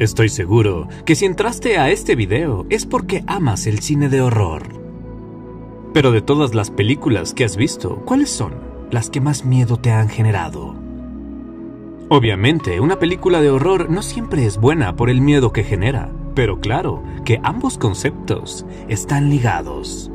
Estoy seguro que si entraste a este video es porque amas el cine de horror. Pero de todas las películas que has visto, ¿cuáles son las que más miedo te han generado? Obviamente, una película de horror no siempre es buena por el miedo que genera, pero claro que ambos conceptos están ligados.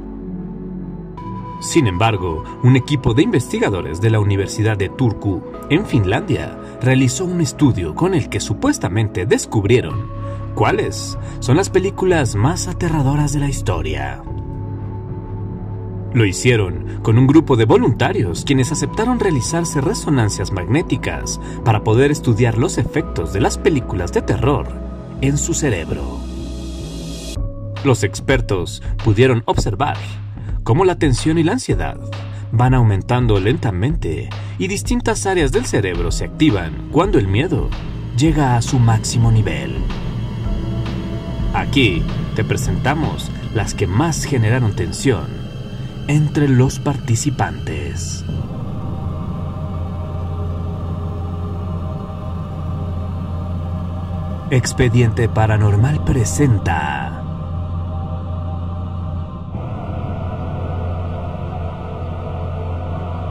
Sin embargo, un equipo de investigadores de la Universidad de Turku, en Finlandia, realizó un estudio con el que supuestamente descubrieron cuáles son las películas más aterradoras de la historia. Lo hicieron con un grupo de voluntarios quienes aceptaron realizarse resonancias magnéticas para poder estudiar los efectos de las películas de terror en su cerebro. Los expertos pudieron observar cómo la tensión y la ansiedad van aumentando lentamente y distintas áreas del cerebro se activan cuando el miedo llega a su máximo nivel. Aquí te presentamos las que más generaron tensión entre los participantes. Expediente Paranormal presenta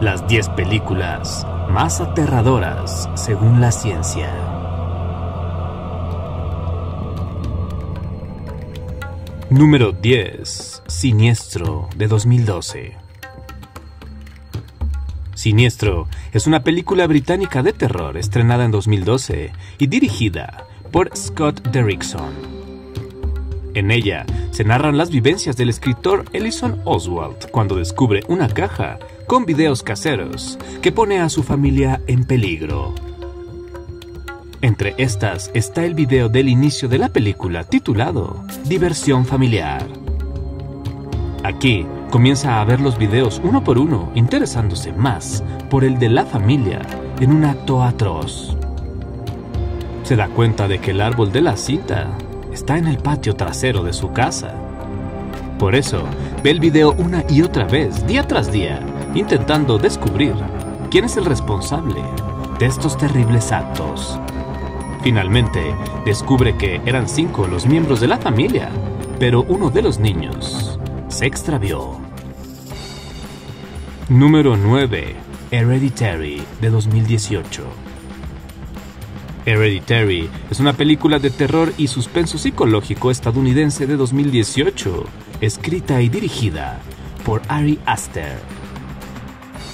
las 10 películas más aterradoras según la ciencia. Número 10. Siniestro de 2012. Siniestro es una película británica de terror estrenada en 2012 y dirigida por Scott Derrickson. En ella se narran las vivencias del escritor Ellison Oswald cuando descubre una caja con videos caseros que pone a su familia en peligro. Entre estas está el video del inicio de la película titulado Diversión familiar. Aquí comienza a ver los videos uno por uno, interesándose más por el de la familia en un acto atroz. Se da cuenta de que el árbol de la cita está en el patio trasero de su casa. Por eso, ve el video una y otra vez, día tras día, intentando descubrir quién es el responsable de estos terribles actos. Finalmente, descubre que eran cinco los miembros de la familia, pero uno de los niños se extravió. Número 9. Hereditary de 2018. Hereditary es una película de terror y suspenso psicológico estadounidense de 2018, escrita y dirigida por Ari Aster.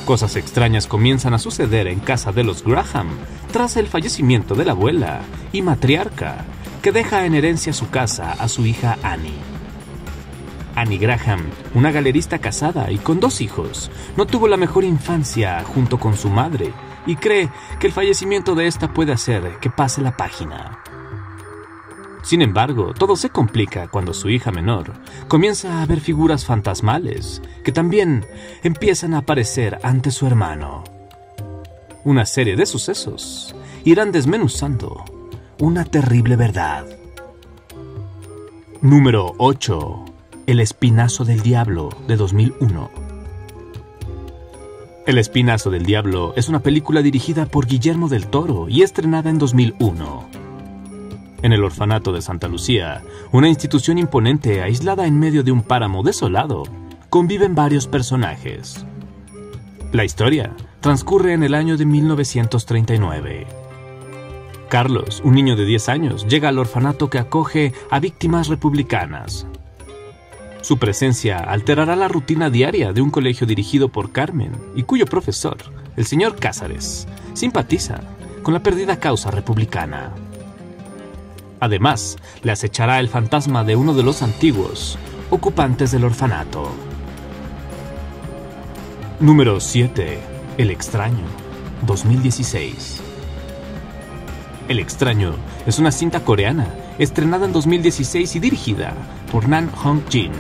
Cosas extrañas comienzan a suceder en casa de los Graham tras el fallecimiento de la abuela y matriarca, que deja en herencia su casa a su hija Annie. Annie Graham, una galerista casada y con dos hijos, no tuvo la mejor infancia junto con su madre y cree que el fallecimiento de esta puede hacer que pase la página. Sin embargo, todo se complica cuando su hija menor comienza a ver figuras fantasmales que también empiezan a aparecer ante su hermano. Una serie de sucesos irán desmenuzando una terrible verdad. Número 8. El Espinazo del Diablo de 2001. El Espinazo del Diablo es una película dirigida por Guillermo del Toro y estrenada en 2001. En el orfanato de Santa Lucía, una institución imponente aislada en medio de un páramo desolado, conviven varios personajes. La historia transcurre en el año de 1939. Carlos, un niño de 10 años, llega al orfanato que acoge a víctimas republicanas. Su presencia alterará la rutina diaria de un colegio dirigido por Carmen y cuyo profesor, el señor Cázares, simpatiza con la perdida causa republicana. Además, le acechará el fantasma de uno de los antiguos ocupantes del orfanato. Número 7. El extraño, 2016. El extraño es una cinta coreana estrenada en 2016 y dirigida por Nan Hong Jin.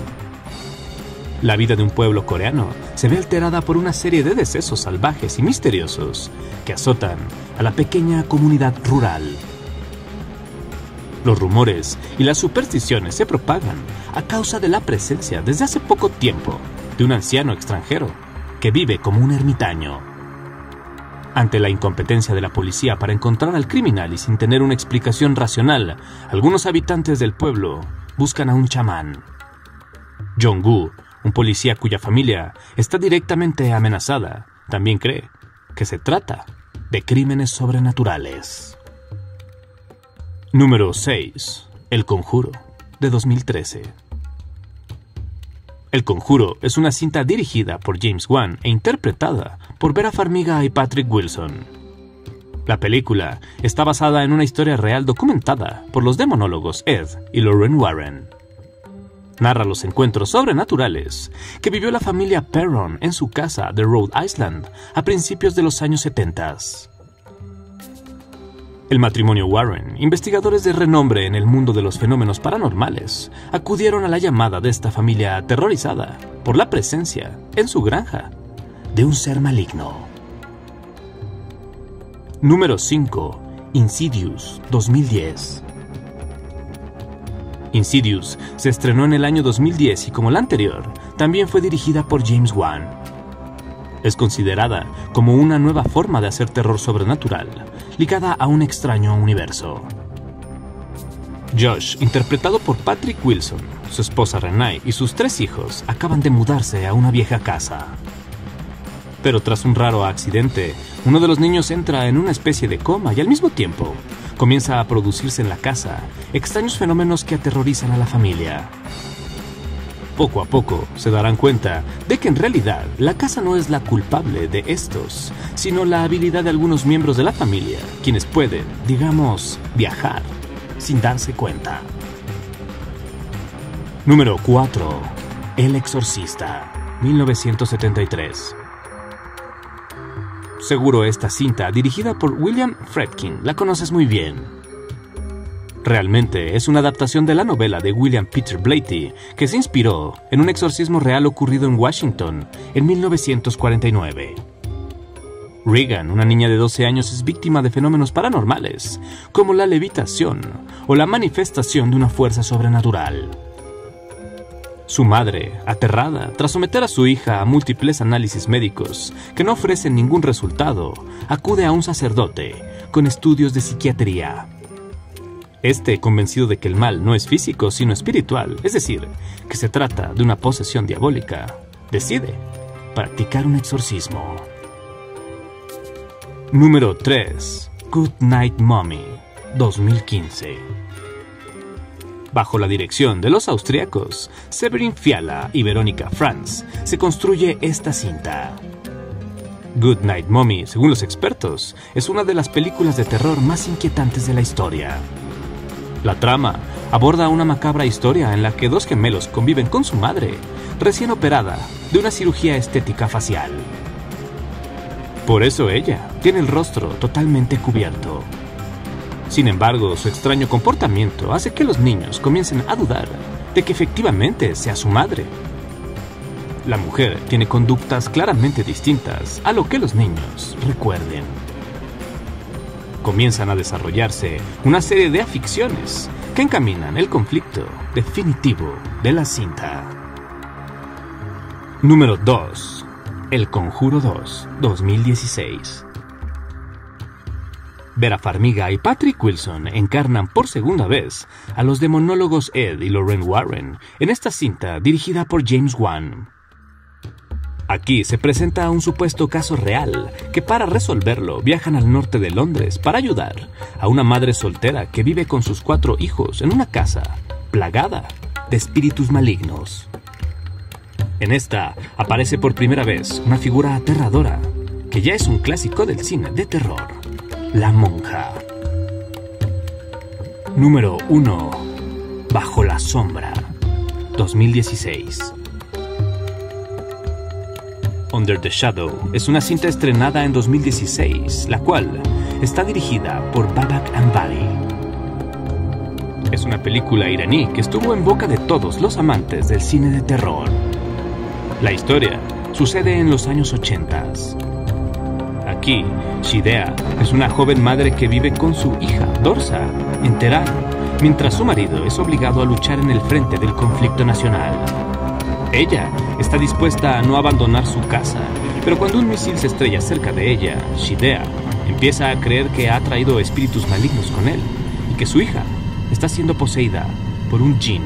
La vida de un pueblo coreano se ve alterada por una serie de decesos salvajes y misteriosos que azotan a la pequeña comunidad rural. Los rumores y las supersticiones se propagan a causa de la presencia desde hace poco tiempo de un anciano extranjero que vive como un ermitaño. Ante la incompetencia de la policía para encontrar al criminal y sin tener una explicación racional, algunos habitantes del pueblo buscan a un chamán. Jong-gu, un policía cuya familia está directamente amenazada, también cree que se trata de crímenes sobrenaturales. Número 6. El Conjuro, de 2013. El Conjuro es una cinta dirigida por James Wan e interpretada por Vera Farmiga y Patrick Wilson. La película está basada en una historia real documentada por los demonólogos Ed y Lauren Warren. Narra los encuentros sobrenaturales que vivió la familia Perron en su casa de Rhode Island a principios de los años 70. El matrimonio Warren, investigadores de renombre en el mundo de los fenómenos paranormales, acudieron a la llamada de esta familia aterrorizada por la presencia, en su granja, de un ser maligno. Número 5. Insidious 2010. Insidious se estrenó en el año 2010 y como la anterior, también fue dirigida por James Wan. Es considerada como una nueva forma de hacer terror sobrenatural, ligada a un extraño universo. Josh, interpretado por Patrick Wilson, su esposa Renee y sus tres hijos acaban de mudarse a una vieja casa. Pero tras un raro accidente, uno de los niños entra en una especie de coma y al mismo tiempo comienza a producirse en la casa extraños fenómenos que aterrorizan a la familia. Poco a poco se darán cuenta de que en realidad la casa no es la culpable de estos, sino la habilidad de algunos miembros de la familia, quienes pueden, digamos, viajar sin darse cuenta. Número 4. El Exorcista, 1973. Seguro esta cinta, dirigida por William Fredkin, la conoces muy bien. Realmente es una adaptación de la novela de William Peter Blatty, que se inspiró en un exorcismo real ocurrido en Washington en 1949. Regan, una niña de 12 años, es víctima de fenómenos paranormales, como la levitación o la manifestación de una fuerza sobrenatural. Su madre, aterrada, tras someter a su hija a múltiples análisis médicos que no ofrecen ningún resultado, acude a un sacerdote con estudios de psiquiatría este, convencido de que el mal no es físico, sino espiritual, es decir, que se trata de una posesión diabólica, decide practicar un exorcismo. Número 3. Good Night Mommy, 2015. Bajo la dirección de los austriacos Severin Fiala y Verónica Franz, se construye esta cinta. Good Night Mommy, según los expertos, es una de las películas de terror más inquietantes de la historia. La trama aborda una macabra historia en la que dos gemelos conviven con su madre, recién operada de una cirugía estética facial. Por eso ella tiene el rostro totalmente cubierto. Sin embargo, su extraño comportamiento hace que los niños comiencen a dudar de que efectivamente sea su madre. La mujer tiene conductas claramente distintas a lo que los niños recuerden comienzan a desarrollarse una serie de aficiones que encaminan el conflicto definitivo de la cinta. Número 2. El Conjuro 2, 2016. Vera Farmiga y Patrick Wilson encarnan por segunda vez a los demonólogos Ed y Lorraine Warren en esta cinta dirigida por James Wan. Aquí se presenta un supuesto caso real que para resolverlo viajan al norte de Londres para ayudar a una madre soltera que vive con sus cuatro hijos en una casa plagada de espíritus malignos. En esta aparece por primera vez una figura aterradora que ya es un clásico del cine de terror, la monja. Número 1. Bajo la sombra, 2016. Under the Shadow es una cinta estrenada en 2016, la cual está dirigida por Babak Ambari. Es una película iraní que estuvo en boca de todos los amantes del cine de terror. La historia sucede en los años 80. Aquí, Shidea es una joven madre que vive con su hija, Dorsa, en Teherán, mientras su marido es obligado a luchar en el frente del conflicto nacional. Ella está dispuesta a no abandonar su casa, pero cuando un misil se estrella cerca de ella, Shidea empieza a creer que ha traído espíritus malignos con él y que su hija está siendo poseída por un jinn.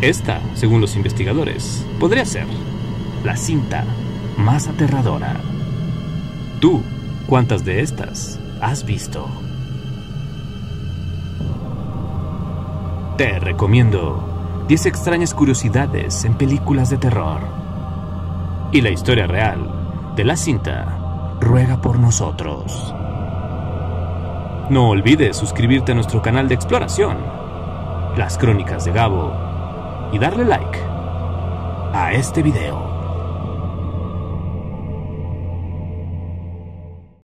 Esta, según los investigadores, podría ser la cinta más aterradora. ¿Tú cuántas de estas has visto? Te recomiendo 10 extrañas curiosidades en películas de terror. Y la historia real de la cinta ruega por nosotros. No olvides suscribirte a nuestro canal de exploración, Las Crónicas de Gabo, y darle like a este video.